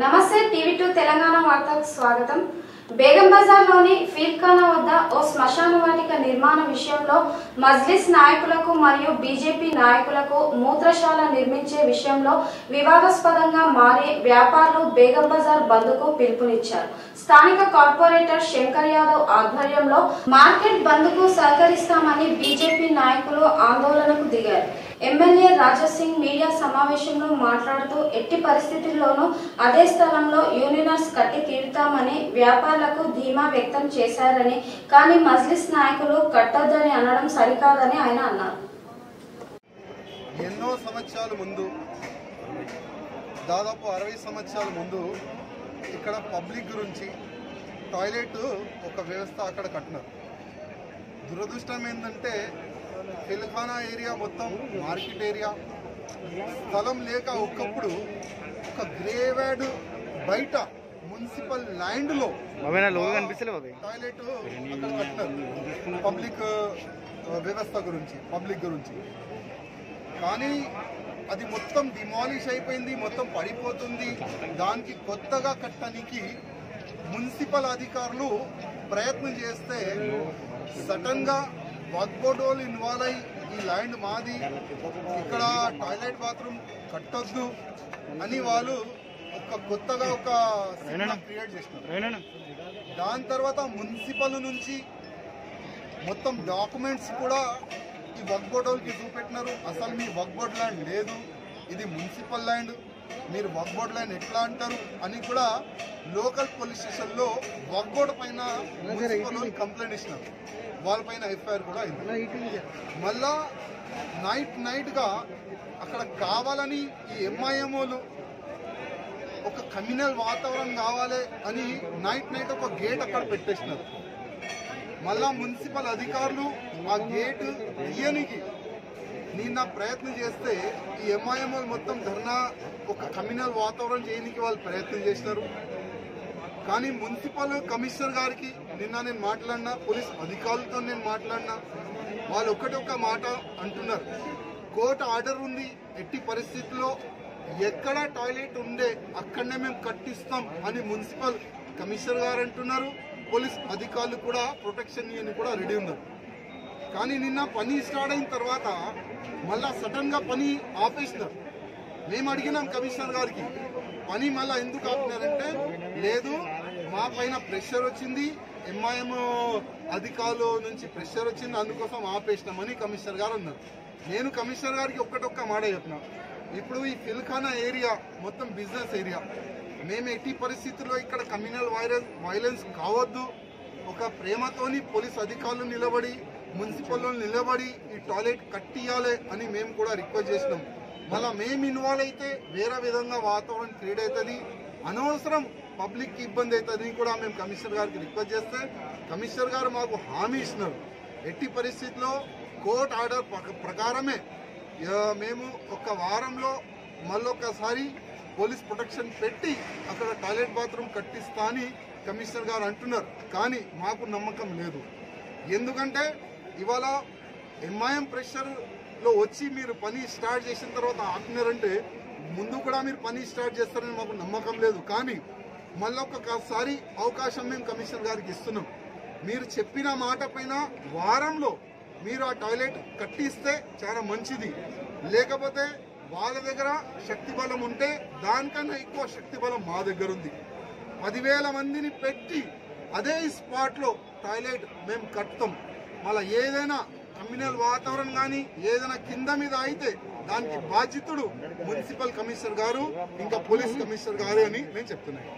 నమస్తే TV two Telangana వార్తకు స్వాగతం. బేగం బజార్లోని ఫీర్ఖానా వద్ద ఓ శ్మశాన వాటిక నిర్మాణ విషయంలో మజ్లిస్ నాయకులకు మరియు బీజేపీ నాయకులకు మూత్రశాల నిర్మించే విషయంలో వివాదాస్పదంగా మారి వ్యాపారులు బేగం బజార్ బంద్కు పిలుపునిచ్చారు. స్థానిక కార్పొరేటర్ శంకర్ యాదవ్ ఆధ్వర్యంలో మార్కెట్ బంద్కు సహకరిస్తామని బీజేపీ నాయకులు ఆందోళనకు దిగారు. ఎమ్మెల్యే రాజాసింగ్ మీడియా సమావేశంలో మాట్లాడుతూ ఎట్టి పరిస్థితుల్లోనూ అదే స్థలంలో యూనివర్స్ కట్టి తీరుతామని వ్యాపారులకు ధీమా వ్యక్తం చేశారని కానీ మజ్లిస్ నాయకులు కట్టొద్దని అనడం సరికాదని ఆయన అన్నారు. ఎన్నో సంవత్సరాల ముందు దాదాపు అరవై సంవత్సరాల ముందు ఇక్కడ పబ్లిక్ గురించి టాయిలెట్ ఒక వ్యవస్థ అక్కడ కట్టినారు. దురదృష్టం ఏంటంటే తెలంగాణ ఏరియా మొత్తం మార్కెట్ ఏరియా. స్థలం లేక ఒకప్పుడు ఒక గ్రేవాడ్ బయట మున్సిపల్ కనిపిస్తలే బాబాయ్ టాయిలెట్ పబ్లిక్ వ్యవస్థ గురించి పబ్లిక్ గురించి. కానీ అది మొత్తం డిమాలిష్ అయిపోయింది మొత్తం పడిపోతుంది. దానికి కొత్తగా కట్టడానికి మున్సిపల్ అధికారులు ప్రయత్నం చేస్తే సడన్ వక్బోర్డోలు ఇన్వాల్వ్ అయ్యి ఈ ల్యాండ్ మాది. ఇక్కడ టాయిలెట్ బాత్రూమ్ కట్టొద్దు అని వాళ్ళు ఒక కొత్తగా ఒక క్రియేట్ చేసినారు. దాని తర్వాత మున్సిపల్ నుంచి మొత్తం డాక్యుమెంట్స్ కూడా ఈ వక్ బోర్డులకి చూపెట్టినారు. అసలు మీ బోర్డ్ ల్యాండ్ లేదు. ఇది మున్సిపల్ ల్యాండ్. మీరు వక్ బోర్డ్ ల్యాండ్ ఎట్లా అంటారు అని కూడా లోకల్ పోలీస్ స్టేషన్లో వక్ బోర్డు పైన కంప్లైంట్ ఇచ్చినారు. వాళ్ళపైన ఎఫ్ఐఆర్ కూడా అయింది. మళ్ళా నైట్ నైట్గా అక్కడ కావాలని ఈ ఎంఐఎంఓలు ఒక కమ్యూనల్ వాతావరణం కావాలి అని నైట్ నైట్ ఒక గేట్ అక్కడ పెట్టేసినారు. మళ్ళా మున్సిపల్ అధికారులు ఆ గేట్ తీయనికి నిన్న ప్రయత్నం చేస్తే ఈ ఎంఐఎంఎల్ మొత్తం ధర్నా ఒక కమ్యూనల్ వాతావరణం చేయడానికి వాళ్ళు ప్రయత్నం చేసినారు. కానీ మున్సిపల్ కమిషనర్ గారికి నిన్న నేను మాట్లాడినా పోలీస్ అధికారులతో నేను మాట్లాడినా వాళ్ళు ఒకటి ఒక మాట అంటున్నారు. కోర్టు ఆర్డర్ ఉంది ఎట్టి పరిస్థితుల్లో ఎక్కడ టాయిలెట్ ఉండే అక్కడనే మేము కట్టిస్తాం అని మున్సిపల్ కమిషనర్ గారు అంటున్నారు. పోలీస్ అధికారులు కూడా ప్రొటెక్షన్ ఇవన్నీ కూడా రెడీ ఉన్నారు. కానీ నిన్న పని స్టార్ట్ అయిన తర్వాత మళ్ళా సడన్గా పని ఆపేసినారు. మేము అడిగినాం కమిషనర్ గారికి పని మళ్ళా ఎందుకు ఆపినారంటే లేదు మా పైన ప్రెషర్ వచ్చింది ఎంఐఎం అధికారుల నుంచి ప్రెషర్ వచ్చింది అందుకోసం ఆపేసినామని కమిషనర్ గారు అన్నారు. నేను కమిషనర్ గారికి ఒక్కటొక్క మాట చెప్పిన. ఇప్పుడు ఈ ఫిల్ఖానా ఏరియా మొత్తం బిజినెస్ ఏరియా. మేము ఎట్టి పరిస్థితుల్లో ఇక్కడ కమ్యూనల్ వైరస్ వైలెన్స్ కావద్దు. ఒక ప్రేమతోని పోలీస్ అధికారులు నిలబడి మున్సిపల్లో నిలబడి ఈ టాయిలెట్ కట్టియాలి అని మేము కూడా రిక్వెస్ట్ చేసినాం. మళ్ళీ మేము ఇన్వాల్వ్ అయితే వేరే విధంగా వాతావరణం క్రియేట్ అవుతుంది. అనవసరం పబ్లిక్కి ఇబ్బంది అవుతుంది కూడా మేము కమిషనర్ గారికి రిక్వెస్ట్ చేస్తే కమిషనర్ గారు మాకు హామీ ఇస్తున్నారు. ఎట్టి పరిస్థితిలో కోర్ట్ ఆర్డర్ ప్రక- ప్రకారమే మేము ఒక వారంలో మళ్ళొకసారి పోలీస్ ప్రొటెక్షన్ పెట్టి అక్కడ టాయిలెట్ బాత్రూమ్ కట్టిస్తా అని కమిషనర్ గారు అంటున్నారు. కానీ మాకు నమ్మకం లేదు. ఎందుకంటే ఇవాళ ఎంఐఎం ప్రెషర్లో వచ్చి మీరు పని స్టార్ట్ చేసిన తర్వాత ఆపినారంటే ముందు కూడా మీరు పని స్టార్ట్ చేస్తారని మాకు నమ్మకం లేదు. కానీ మళ్ళొకసారి అవకాశం మేము కమిషనర్ గారికి ఇస్తున్నాం. మీరు చెప్పిన మాట పైన వారంలో మీరు ఆ టాయిలెట్ కట్టిస్తే చాలా మంచిది. లేకపోతే వాళ్ళ దగ్గర శక్తి బలం ఉంటే దానికన్నా ఎక్కువ శక్తి బలం మా దగ్గర ఉంది. పదివేల మందిని పెట్టి అదే స్పాట్లో టాయిలెట్ మేము కట్టుతాం మళ్ళీ ఏదైనా కమ్యూనల్ వాతావరణం కానీ ఏదైనా కింద మీద అయితే దానికి బాధ్యతుడు మున్సిపల్ కమిషనర్ గారు ఇంకా పోలీస్ కమిషనర్ గారు అని నేను చెప్తున్నాను.